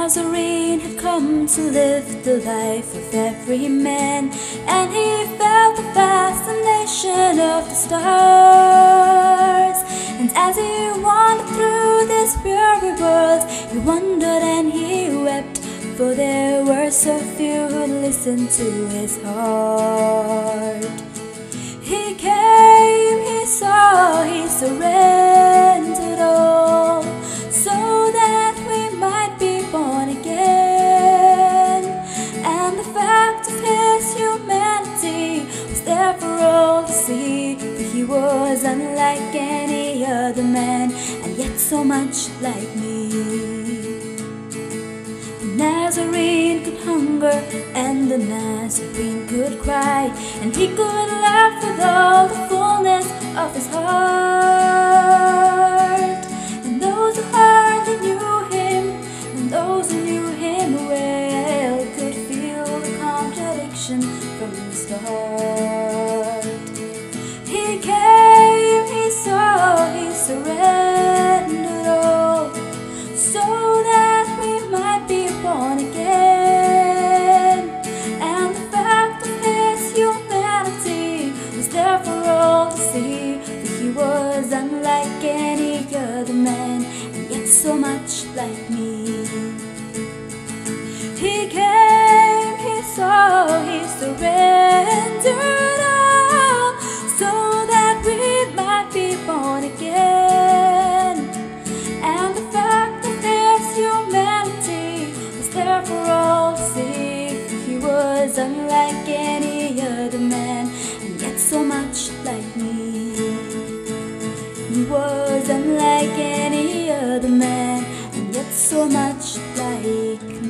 Nazarene had come to live the life of every man, and he felt the fascination of the stars. And as he wandered through this weary world, he wondered and he wept, for there were so few who listened to his heart. He came, he saw, he surrendered was unlike any other man, and yet so much like me. The Nazarene could hunger and the Nazarene could cry, and he could laugh with all the fullness of his heart. And those who hardly knew him, and those who knew him well, could feel the contradiction so much like me. He came, he saw, he surrendered all, so that we might be born again. And the fact of his humanity was there for all to see. He was unlike any other man, and yet so much like me. He was unlike any other